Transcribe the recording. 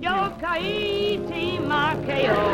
Yo caiti ma che